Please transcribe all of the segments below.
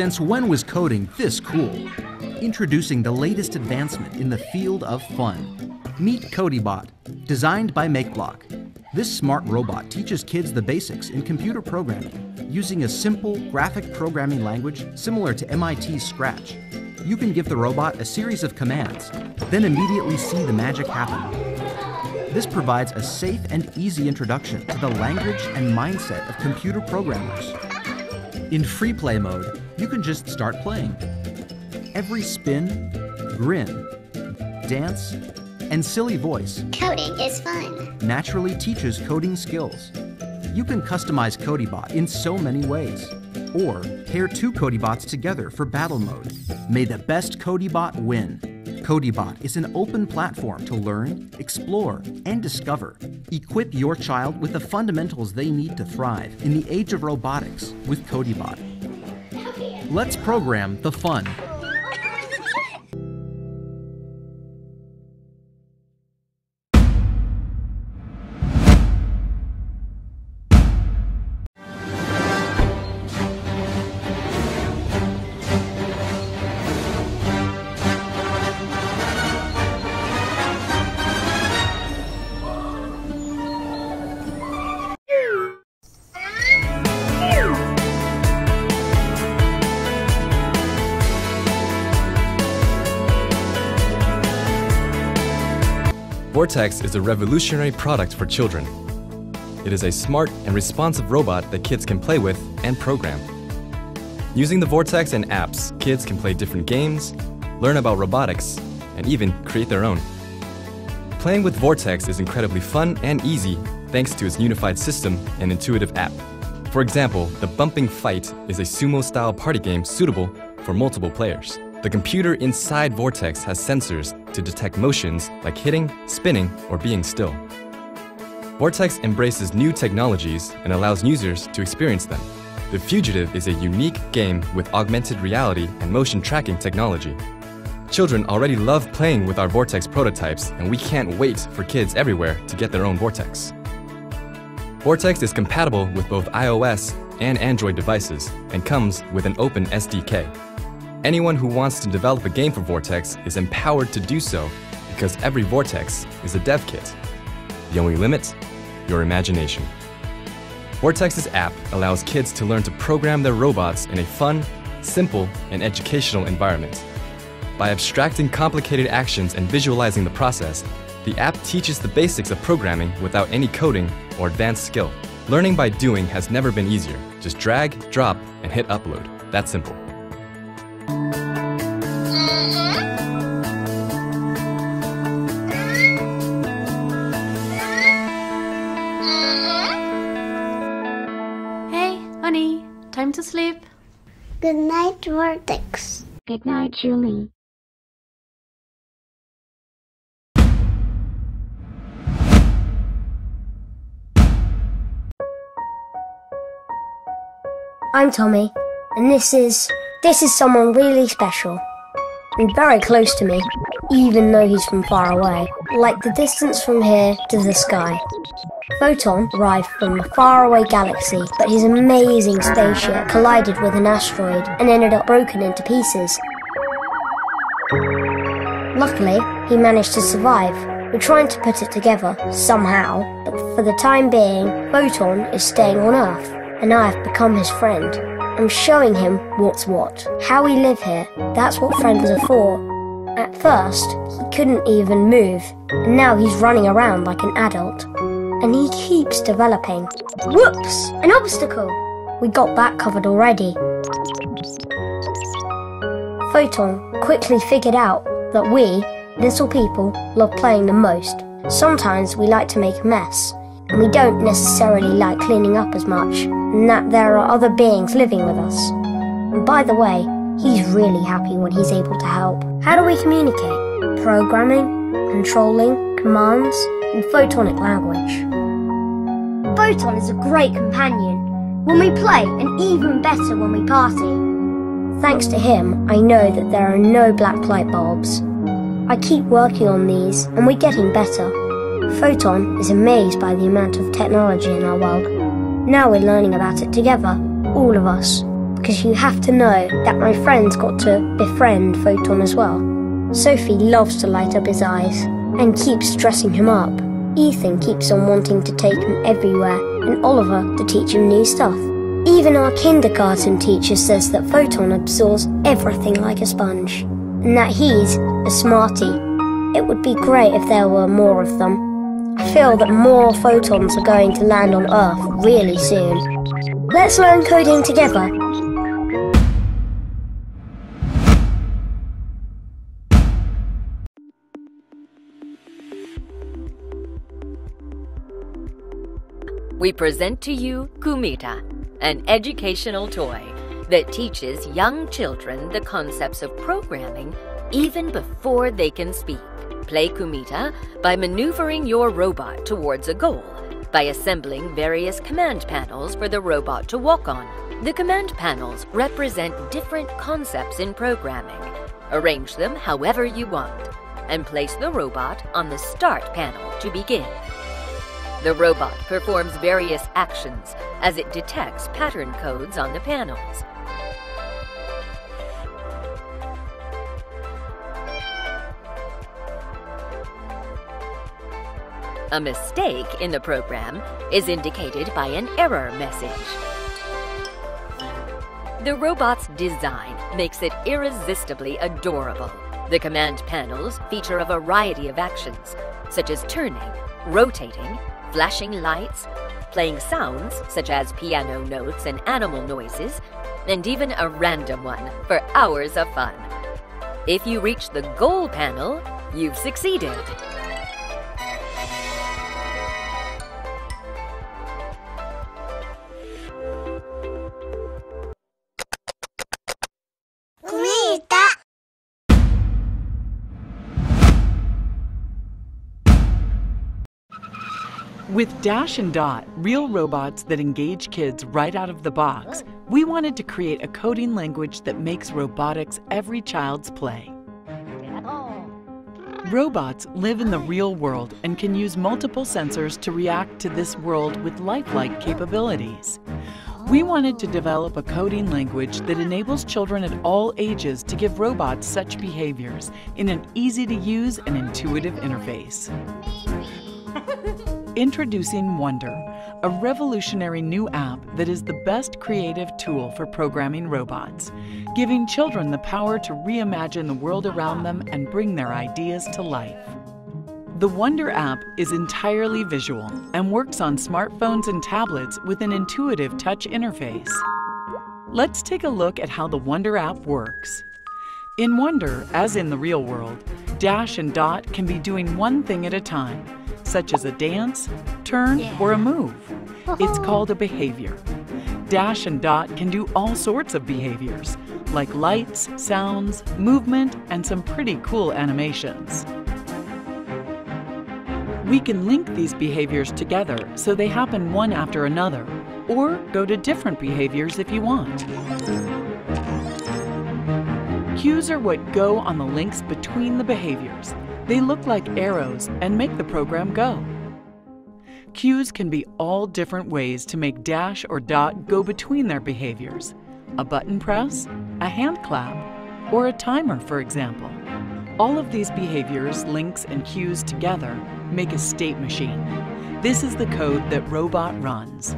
Since when was coding this cool? Introducing the latest advancement in the field of fun. Meet Codeybot, designed by MakeBlock. This smart robot teaches kids the basics in computer programming using a simple graphic programming language similar to MIT's Scratch. You can give the robot a series of commands, then immediately see the magic happen. This provides a safe and easy introduction to the language and mindset of computer programmers. In free play mode, you can just start playing. Every spin, grin, dance, and silly voice Coding is fun. naturally teaches coding skills. You can customize Codeybot in so many ways. Or pair two Codeybots together for battle mode. May the best Codeybot win. Codeybot is an open platform to learn, explore, and discover. Equip your child with the fundamentals they need to thrive in the age of robotics with Codeybot. Let's program the fun. Vortex is a revolutionary product for children. It is a smart and responsive robot that kids can play with and program. Using the Vortex and apps, kids can play different games, learn about robotics, and even create their own. Playing with Vortex is incredibly fun and easy thanks to its unified system and intuitive app. For example, the Bumping Fight is a sumo-style party game suitable for multiple players. The computer inside Vortex has sensors to detect motions like hitting, spinning, or being still. Vortex embraces new technologies and allows users to experience them. The Fugitive is a unique game with augmented reality and motion tracking technology. Children already love playing with our Vortex prototypes, and we can't wait for kids everywhere to get their own Vortex. Vortex is compatible with both iOS and Android devices and comes with an open SDK. Anyone who wants to develop a game for Vortex is empowered to do so because every Vortex is a dev kit. The only limit? Your imagination. Vortex's app allows kids to learn to program their robots in a fun, simple, and educational environment. By abstracting complicated actions and visualizing the process, the app teaches the basics of programming without any coding or advanced skill. Learning by doing has never been easier. Just drag, drop, and hit upload. That simple. Time to sleep. Good night, Vortex. Good night, Julie. I'm Tommy, and this is this is someone really special. And very close to me, even though he's from far away, like the distance from here to the sky. Photon arrived from a faraway galaxy, but his amazing spaceship collided with an asteroid and ended up broken into pieces. Luckily, he managed to survive. We're trying to put it together somehow, but for the time being, Photon is staying on Earth, and I have become his friend. I'm showing him what's what, how we live here. That's what friends are for. At first, he couldn't even move, and now he's running around like an adult. And he keeps developing. Whoops! An obstacle! We got that covered already. Photon quickly figured out that we, little people, love playing the most. Sometimes we like to make a mess, and we don't necessarily like cleaning up as much, and that there are other beings living with us. And by the way, he's really happy when he's able to help. How do we communicate? Programming, controlling, commands, and photonic language. Photon is a great companion when we play, and even better when we party. Thanks to him, I know that there are no black light bulbs. I keep working on these, and we're getting better. Photon is amazed by the amount of technology in our world. Now we're learning about it together, all of us. because you have to know that my friends got to befriend Photon as well. Sophie loves to light up his eyes and keeps dressing him up. Ethan keeps on wanting to take him everywhere and Oliver to teach him new stuff. Even our kindergarten teacher says that Photon absorbs everything like a sponge and that he's a smarty. It would be great if there were more of them. I feel that more photons are going to land on Earth really soon. Let's learn coding together. We present to you Kumiita, an educational toy that teaches young children the concepts of programming even before they can speak. Play Kumiita by maneuvering your robot towards a goal by assembling various command panels for the robot to walk on. The command panels represent different concepts in programming. Arrange them however you want and place the robot on the Start panel to begin. The robot performs various actions as it detects pattern codes on the panels. A mistake in the program is indicated by an error message. The robot's design makes it irresistibly adorable. The command panels feature a variety of actions, such as turning, rotating, flashing lights, playing sounds such as piano notes and animal noises, and even a random one for hours of fun. If you reach the goal panel, you've succeeded. With Dash and Dot, real robots that engage kids right out of the box, we wanted to create a coding language that makes robotics every child's play. Robots live in the real world and can use multiple sensors to react to this world with lifelike capabilities. We wanted to develop a coding language that enables children at all ages to give robots such behaviors in an easy to use and intuitive interface. Introducing Wonder, a revolutionary new app that is the best creative tool for programming robots, giving children the power to reimagine the world around them and bring their ideas to life. The Wonder app is entirely visual and works on smartphones and tablets with an intuitive touch interface. Let's take a look at how the Wonder app works. In Wonder, as in the real world, Dash and Dot can be doing one thing at a time, such as a dance, turn, or a move. It's uh-huh. called a behavior. Dash and Dot can do all sorts of behaviors, like lights, sounds, movement, and some pretty cool animations. We can link these behaviors together so they happen one after another, or go to different behaviors if you want. Cues are what go on the links between the behaviors. They look like arrows and make the program go. Cues can be all different ways to make Dash or Dot go between their behaviors. A button press, a hand clap, or a timer, for example. All of these behaviors, links, and cues together make a state machine. This is the code that Robot runs.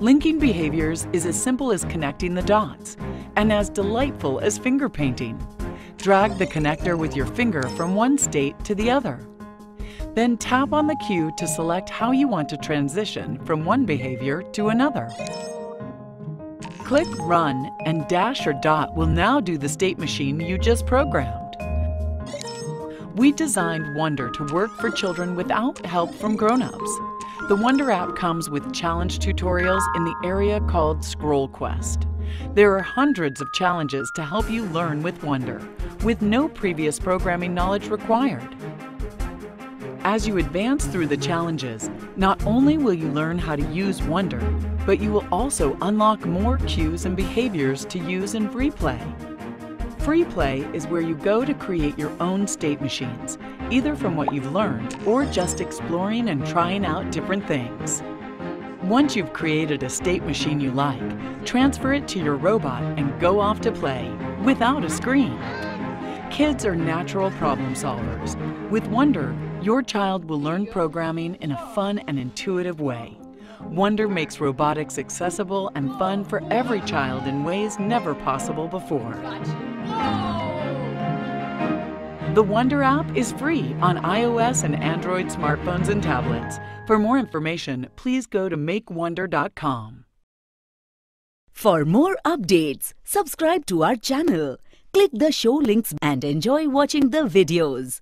Linking behaviors is as simple as connecting the dots and as delightful as finger painting. Drag the connector with your finger from one state to the other. Then tap on the cue to select how you want to transition from one behavior to another. Click Run and Dash or Dot will now do the state machine you just programmed. We designed Wonder to work for children without help from grown-ups. The Wonder app comes with challenge tutorials in the area called Scroll Quest. There are hundreds of challenges to help you learn with Wonder, with no previous programming knowledge required. As you advance through the challenges, not only will you learn how to use Wonder, but you will also unlock more cues and behaviors to use in free play. Free play is where you go to create your own state machines, either from what you've learned or just exploring and trying out different things. Once you've created a state machine you like, transfer it to your robot and go off to play without a screen. Kids are natural problem solvers. With Wonder, your child will learn programming in a fun and intuitive way. Wonder makes robotics accessible and fun for every child in ways never possible before. The Wonder app is free on iOS and Android smartphones and tablets. For more information, please go to makewonder.com. For more updates, subscribe to our channel, click the show links and enjoy watching the videos.